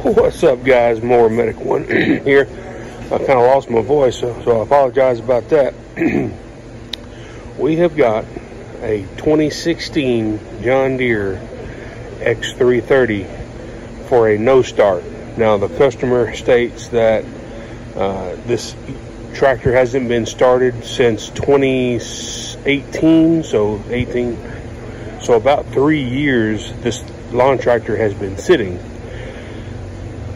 What's up, guys? Mower Medic One here. I kind of lost my voice, so, so I apologize about that. we have got a 2016 John Deere X330 for a no start. Now, the customer states that uh, this tractor hasn't been started since 2018, so 18, so about three years this lawn tractor has been sitting.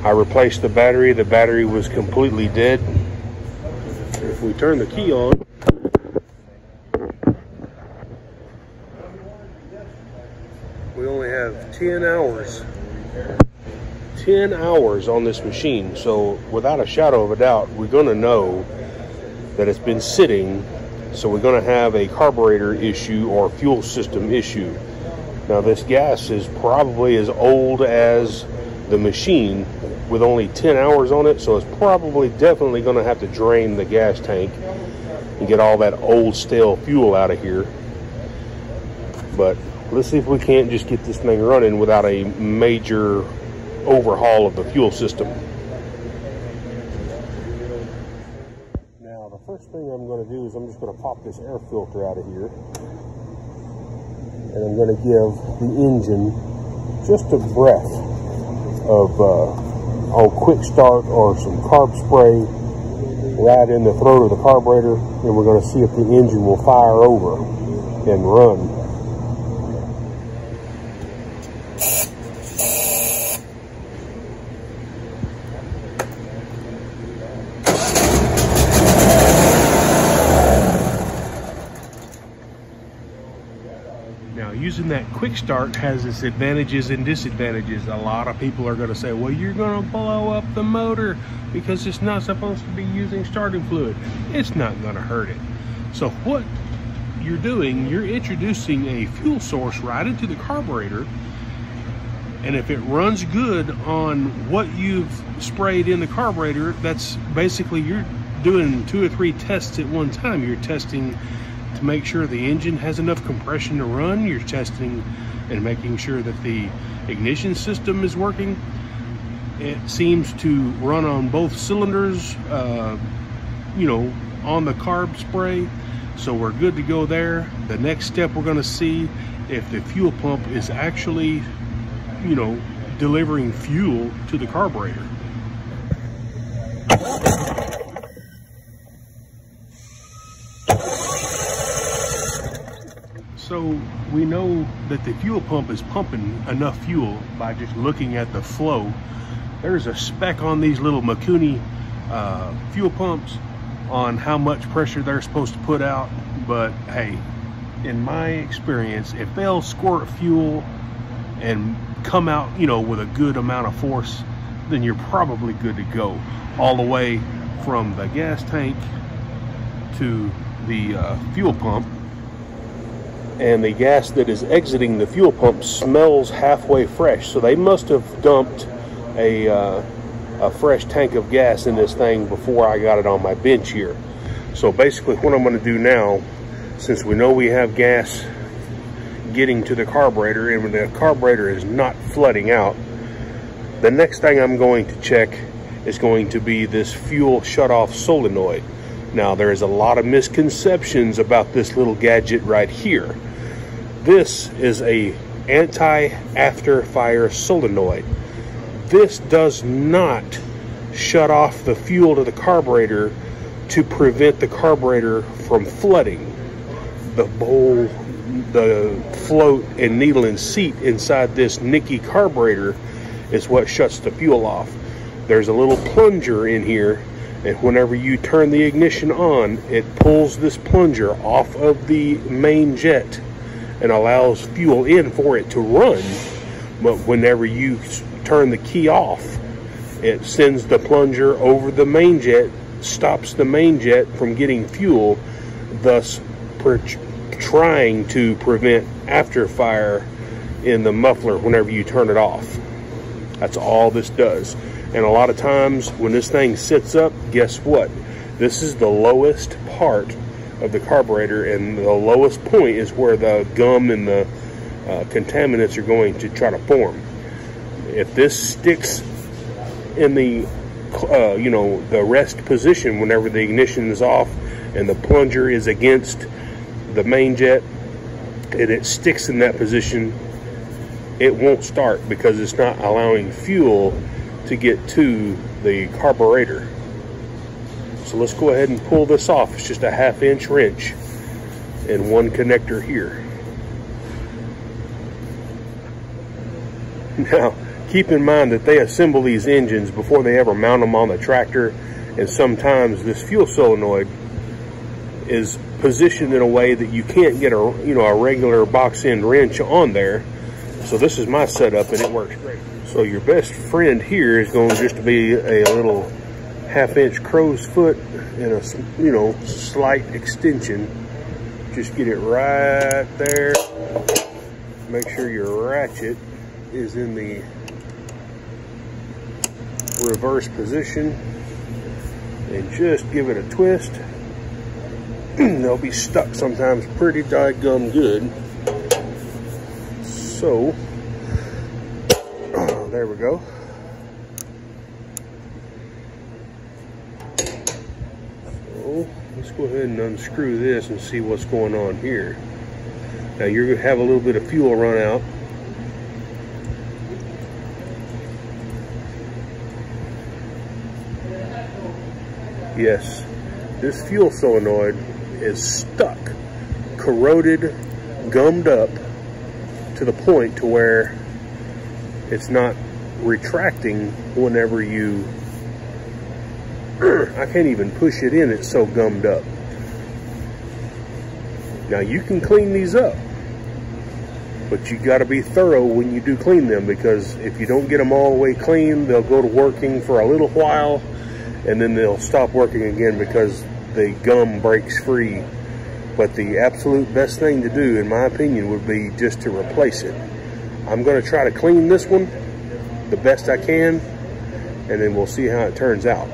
I replaced the battery. The battery was completely dead. If we turn the key on, we only have 10 hours. 10 hours on this machine. So without a shadow of a doubt, we're going to know that it's been sitting. So we're going to have a carburetor issue or fuel system issue. Now this gas is probably as old as the machine with only 10 hours on it, so it's probably definitely going to have to drain the gas tank and get all that old stale fuel out of here. But let's see if we can't just get this thing running without a major overhaul of the fuel system. Now, the first thing I'm going to do is I'm just going to pop this air filter out of here. And I'm going to give the engine just a breath of uh, on quick start or some carb spray right in the throat of the carburetor and we're going to see if the engine will fire over and run. Using that quick start has its advantages and disadvantages. A lot of people are going to say, well, you're going to blow up the motor because it's not supposed to be using starting fluid. It's not going to hurt it. So what you're doing, you're introducing a fuel source right into the carburetor. And if it runs good on what you've sprayed in the carburetor, that's basically you're doing two or three tests at one time. You're testing to make sure the engine has enough compression to run. You're testing and making sure that the ignition system is working. It seems to run on both cylinders, uh, you know, on the carb spray. So we're good to go there. The next step we're gonna see if the fuel pump is actually, you know, delivering fuel to the carburetor. So we know that the fuel pump is pumping enough fuel by just looking at the flow. There's a spec on these little Mikuni uh, fuel pumps on how much pressure they're supposed to put out. But hey, in my experience, if they'll squirt fuel and come out, you know, with a good amount of force, then you're probably good to go. All the way from the gas tank to the uh, fuel pump and the gas that is exiting the fuel pump smells halfway fresh. So they must have dumped a, uh, a fresh tank of gas in this thing before I got it on my bench here. So basically what I'm going to do now, since we know we have gas getting to the carburetor and the carburetor is not flooding out, the next thing I'm going to check is going to be this fuel shutoff solenoid. Now, there is a lot of misconceptions about this little gadget right here. This is a anti-after-fire solenoid. This does not shut off the fuel to the carburetor to prevent the carburetor from flooding. The bowl, the float and needle and seat inside this Nikki carburetor is what shuts the fuel off. There's a little plunger in here and whenever you turn the ignition on it pulls this plunger off of the main jet and allows fuel in for it to run but whenever you turn the key off it sends the plunger over the main jet stops the main jet from getting fuel thus trying to prevent after fire in the muffler whenever you turn it off that's all this does and a lot of times when this thing sits up, guess what? This is the lowest part of the carburetor and the lowest point is where the gum and the uh, contaminants are going to try to form. If this sticks in the uh, you know the rest position whenever the ignition is off and the plunger is against the main jet and it sticks in that position it won't start because it's not allowing fuel to get to the carburetor so let's go ahead and pull this off. It's just a half inch wrench and one connector here. Now keep in mind that they assemble these engines before they ever mount them on the tractor and sometimes this fuel solenoid is positioned in a way that you can't get a you know a regular box end wrench on there. So this is my setup and it works great. So your best friend here is going to just be a little half inch crow's foot and a you know slight extension just get it right there make sure your ratchet is in the reverse position and just give it a twist. They'll be stuck sometimes pretty gum good. So, there we go. So, let's go ahead and unscrew this and see what's going on here. Now you're going to have a little bit of fuel run out Yes, this fuel solenoid is stuck, corroded, gummed up to the point to where it's not retracting whenever you I can't even push it in it's so gummed up now you can clean these up but you got to be thorough when you do clean them because if you don't get them all the way clean they'll go to working for a little while and then they'll stop working again because the gum breaks free. But the absolute best thing to do, in my opinion, would be just to replace it. I'm going to try to clean this one the best I can, and then we'll see how it turns out.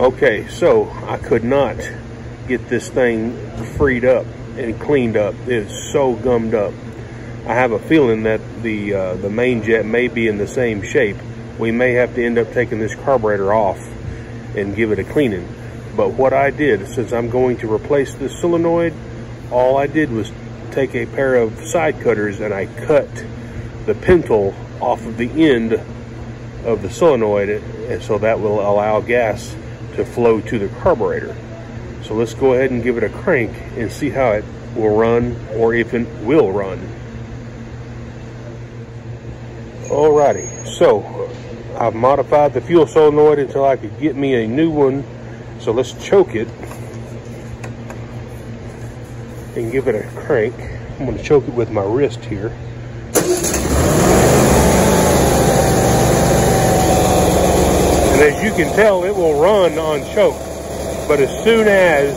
Okay, so I could not get this thing freed up and cleaned up. It's so gummed up. I have a feeling that the uh, the main jet may be in the same shape. We may have to end up taking this carburetor off and give it a cleaning. But what I did, since I'm going to replace this solenoid, all I did was take a pair of side cutters and I cut the pintle off of the end of the solenoid so that will allow gas to flow to the carburetor. So let's go ahead and give it a crank and see how it will run or if it will run. Alrighty, so I've modified the fuel solenoid until I could get me a new one. So let's choke it and give it a crank. I'm gonna choke it with my wrist here. And as you can tell, it will run on choke. But as soon as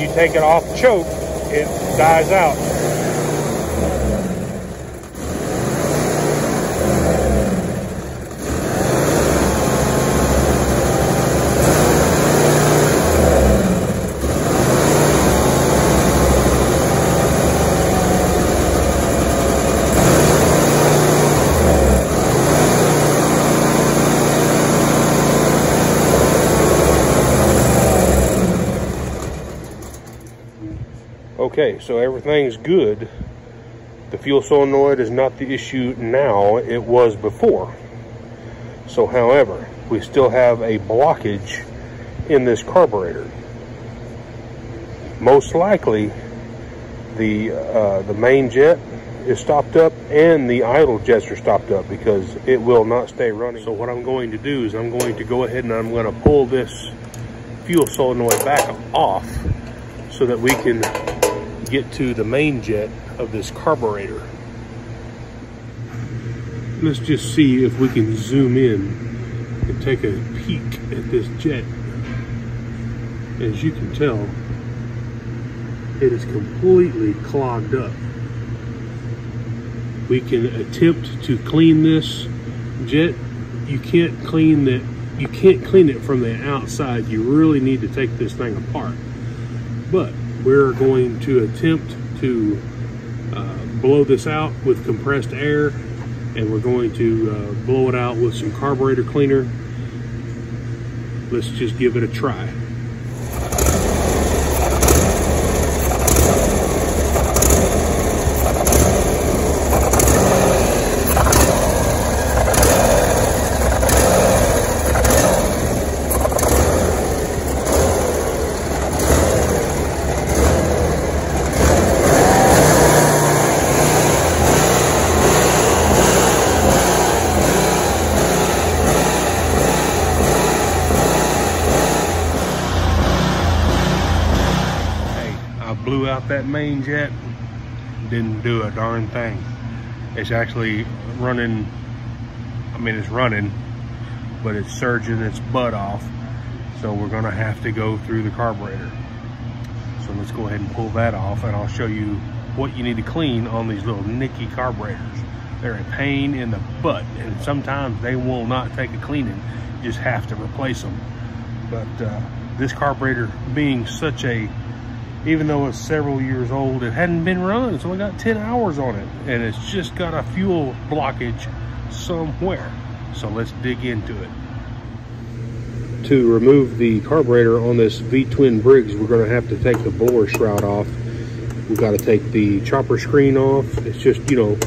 you take it off choke, it dies out. Okay, so everything's good. The fuel solenoid is not the issue now, it was before. So however, we still have a blockage in this carburetor. Most likely, the, uh, the main jet is stopped up and the idle jets are stopped up because it will not stay running. So what I'm going to do is I'm going to go ahead and I'm going to pull this fuel solenoid back off so that we can get to the main jet of this carburetor. Let's just see if we can zoom in and take a peek at this jet. As you can tell, it is completely clogged up. We can attempt to clean this jet. You can't clean that you can't clean it from the outside. You really need to take this thing apart. But we're going to attempt to uh, blow this out with compressed air and we're going to uh, blow it out with some carburetor cleaner. Let's just give it a try. That main jet, didn't do a darn thing. It's actually running, I mean, it's running, but it's surging its butt off. So we're gonna have to go through the carburetor. So let's go ahead and pull that off and I'll show you what you need to clean on these little Nikki carburetors. They're a pain in the butt and sometimes they will not take a cleaning. You just have to replace them. But uh, this carburetor being such a even though it's several years old, it hadn't been run. It's only got 10 hours on it and it's just got a fuel blockage somewhere. So let's dig into it. To remove the carburetor on this V-twin Briggs, we're gonna have to take the blower shroud off. We've got to take the chopper screen off. It's just, you know,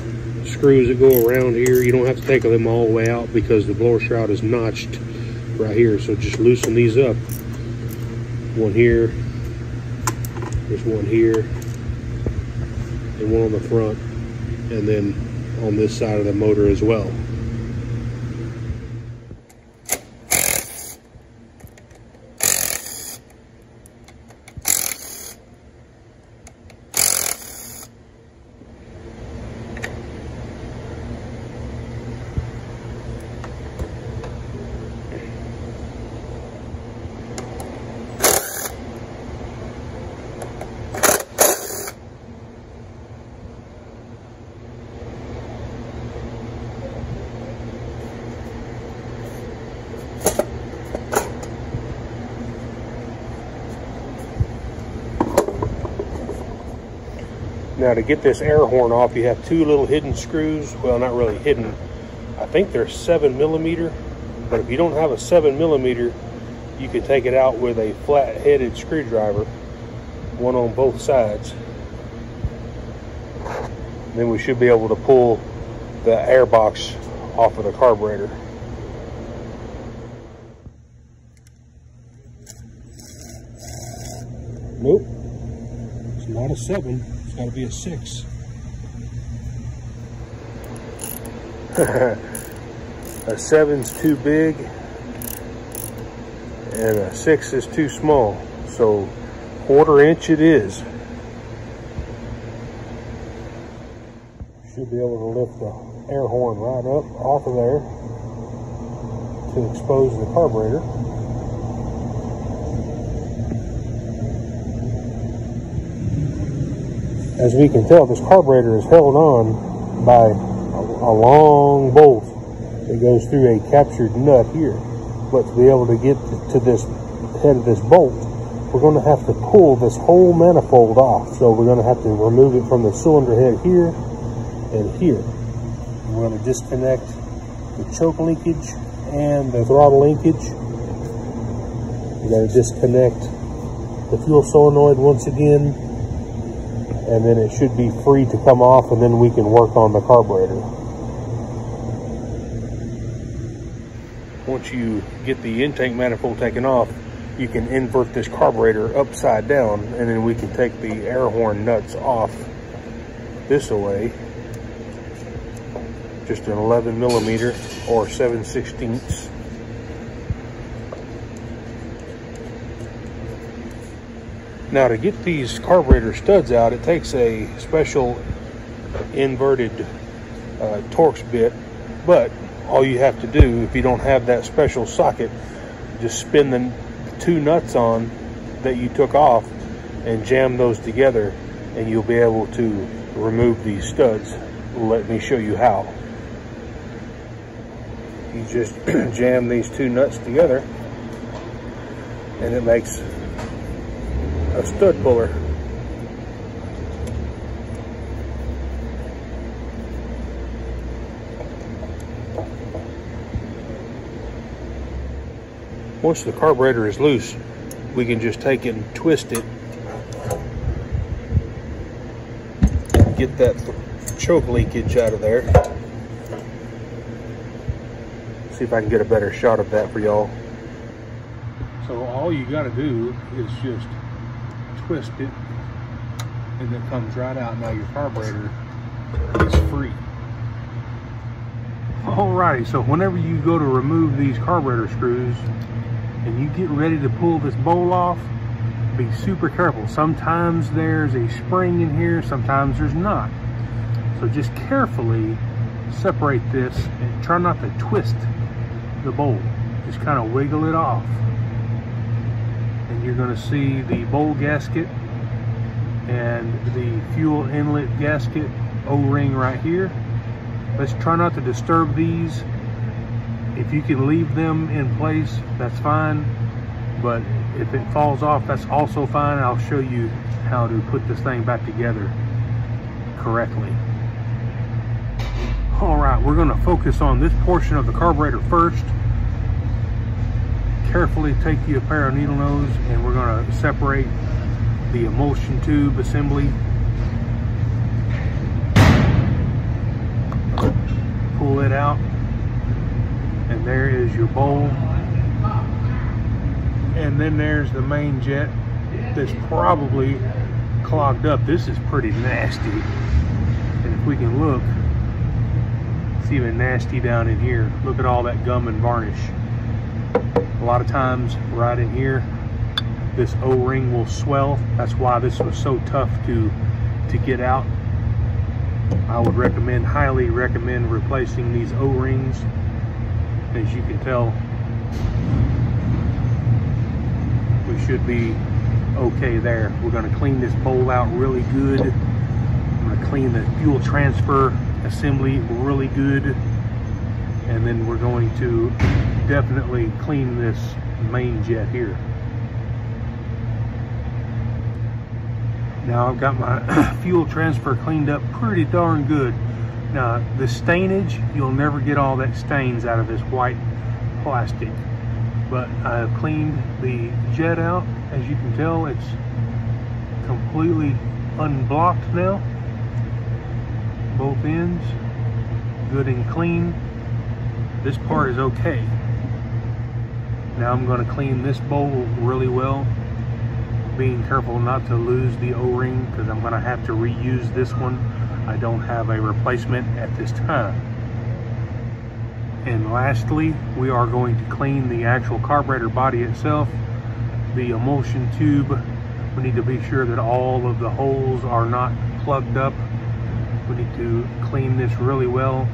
screws that go around here. You don't have to take them all the way out because the blower shroud is notched right here. So just loosen these up. One here, there's one here and one on the front and then on this side of the motor as well. Now to get this air horn off, you have two little hidden screws. Well, not really hidden. I think they're seven millimeter, but if you don't have a seven millimeter, you can take it out with a flat headed screwdriver, one on both sides. Then we should be able to pull the air box off of the carburetor. Nope, it's not a seven got to be a six. a seven's too big and a six is too small. So quarter inch it is. Should be able to lift the air horn right up off of there to expose the carburetor. As we can tell, this carburetor is held on by a, long bolt that goes through a captured nut here. But to be able to get to this head of this bolt, we're going to have to pull this whole manifold off. So we're going to have to remove it from the cylinder head here and here. We're going to disconnect the choke linkage and the throttle linkage. We're going to disconnect the fuel solenoid once again and then it should be free to come off and then we can work on the carburetor. Once you get the intake manifold taken off, you can invert this carburetor upside down and then we can take the air horn nuts off this way. Just an 11 millimeter or 7 sixteenths Now to get these carburetor studs out, it takes a special inverted uh, Torx bit, but all you have to do, if you don't have that special socket, just spin the two nuts on that you took off and jam those together and you'll be able to remove these studs. Let me show you how. You just jam these two nuts together and it makes a stud puller. Once the carburetor is loose, we can just take it and twist it. Get that choke linkage out of there. See if I can get a better shot of that for y'all. So all you gotta do is just twist it and it comes right out. Now your carburetor is free. Alrighty, so whenever you go to remove these carburetor screws and you get ready to pull this bowl off, be super careful. Sometimes there's a spring in here, sometimes there's not. So just carefully separate this and try not to twist the bowl. Just kind of wiggle it off. You're going to see the bowl gasket and the fuel inlet gasket O-ring right here. Let's try not to disturb these. If you can leave them in place, that's fine. But if it falls off, that's also fine. I'll show you how to put this thing back together correctly. All right, we're gonna focus on this portion of the carburetor first. Carefully take you a pair of needle nose and we're gonna separate the emulsion tube assembly. Pull it out and there is your bowl. And then there's the main jet that's probably clogged up. This is pretty nasty. And if we can look, it's even nasty down in here. Look at all that gum and varnish. A lot of times right in here, this O-ring will swell. That's why this was so tough to, to get out. I would recommend, highly recommend replacing these O-rings. As you can tell, we should be okay there. We're gonna clean this bowl out really good. I'm gonna clean the fuel transfer assembly really good. And then we're going to definitely clean this main jet here. Now I've got my fuel transfer cleaned up pretty darn good. Now the stainage, you'll never get all that stains out of this white plastic. But I've cleaned the jet out. As you can tell, it's completely unblocked now. Both ends, good and clean. This part is okay. Now I'm going to clean this bowl really well. Being careful not to lose the o-ring because I'm going to have to reuse this one. I don't have a replacement at this time. And lastly we are going to clean the actual carburetor body itself the emulsion tube. We need to be sure that all of the holes are not plugged up. We need to clean this really well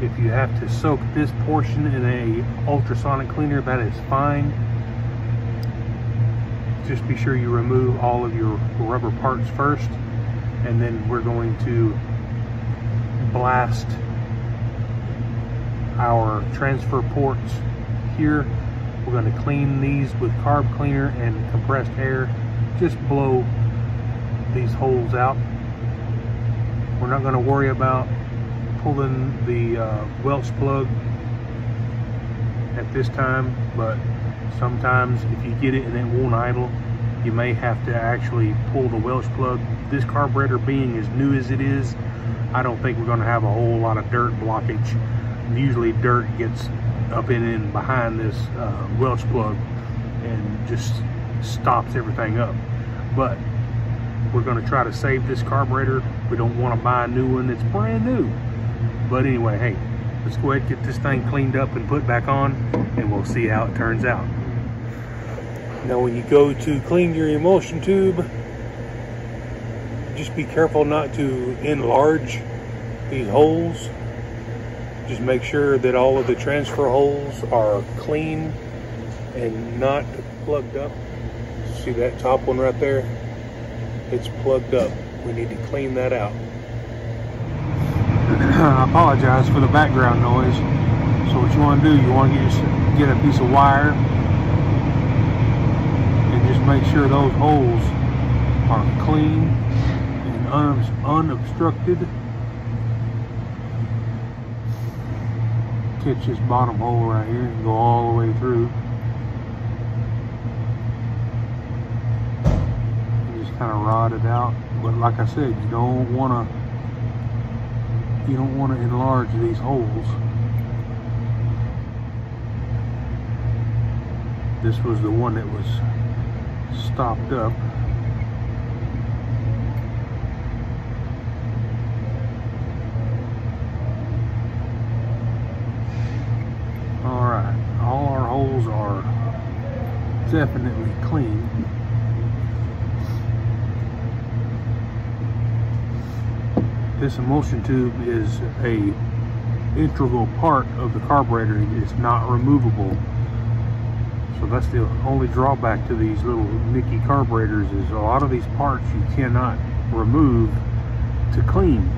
if you have to soak this portion in a ultrasonic cleaner that is fine. Just be sure you remove all of your rubber parts first and then we're going to blast our transfer ports here. We're going to clean these with carb cleaner and compressed air. Just blow these holes out. We're not going to worry about pulling the uh, Welch plug at this time but sometimes if you get it and it won't idle you may have to actually pull the Welch plug. This carburetor being as new as it is I don't think we're going to have a whole lot of dirt blockage. Usually dirt gets up in and behind this uh, Welch plug and just stops everything up. But we're going to try to save this carburetor. We don't want to buy a new one that's brand new but anyway hey let's go ahead and get this thing cleaned up and put back on and we'll see how it turns out now when you go to clean your emulsion tube, just be careful not to enlarge these holes. Just make sure that all of the transfer holes are clean and not plugged up. See that top one right there? It's plugged up. We need to clean that out. I apologize for the background noise. So what you want to do, you want to get a piece of wire and just make sure those holes are clean and un unobstructed. Catch this bottom hole right here and go all the way through. And just kind of rod it out. But like I said, you don't want to you don't want to enlarge these holes. This was the one that was stopped up. Alright, all our holes are definitely clean. This emulsion tube is a integral part of the carburetor. It's not removable. So that's the only drawback to these little Nikki carburetors is a lot of these parts you cannot remove to clean.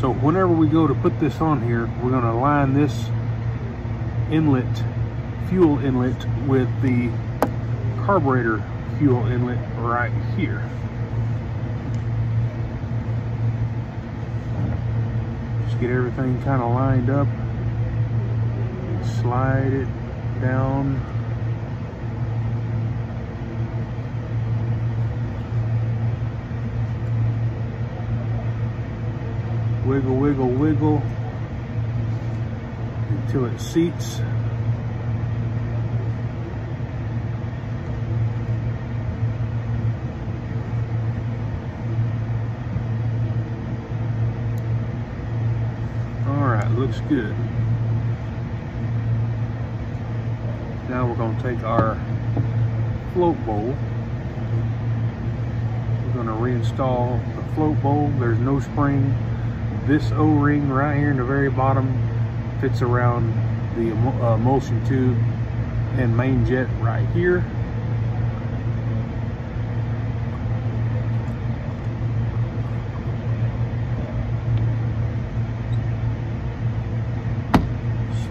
So whenever we go to put this on here, we're going to line this inlet, fuel inlet with the carburetor fuel inlet right here. Just get everything kind of lined up. Slide it down. Wiggle, wiggle, wiggle until it seats. Looks good. Now we're going to take our float bowl. We're going to reinstall the float bowl. There's no spring. This O-ring right here in the very bottom fits around the uh, emulsion tube and main jet right here.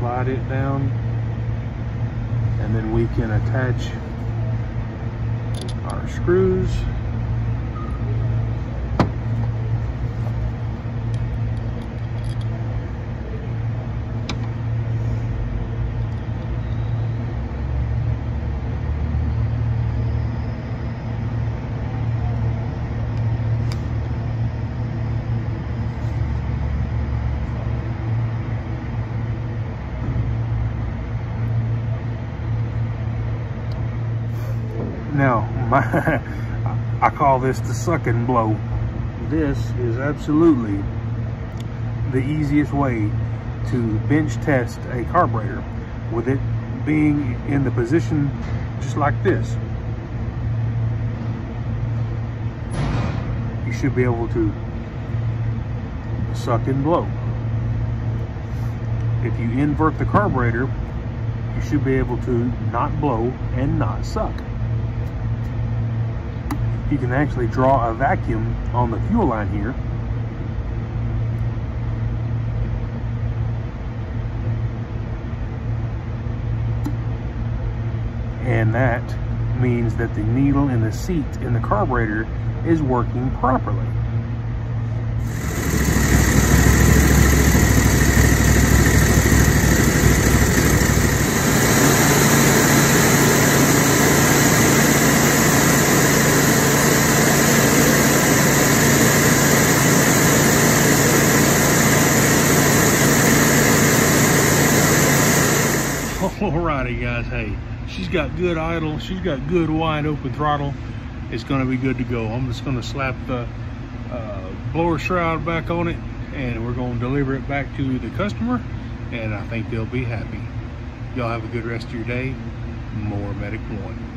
Slide it down and then we can attach our screws Now, my, I call this the suck and blow. This is absolutely the easiest way to bench test a carburetor with it being in the position just like this. You should be able to suck and blow. If you invert the carburetor, you should be able to not blow and not suck you can actually draw a vacuum on the fuel line here. And that means that the needle in the seat in the carburetor is working properly. Alrighty guys, hey, she's got good idle, she's got good wide open throttle. It's gonna be good to go. I'm just gonna slap the uh, blower shroud back on it and we're gonna deliver it back to the customer and I think they'll be happy. Y'all have a good rest of your day. Mower Medic One.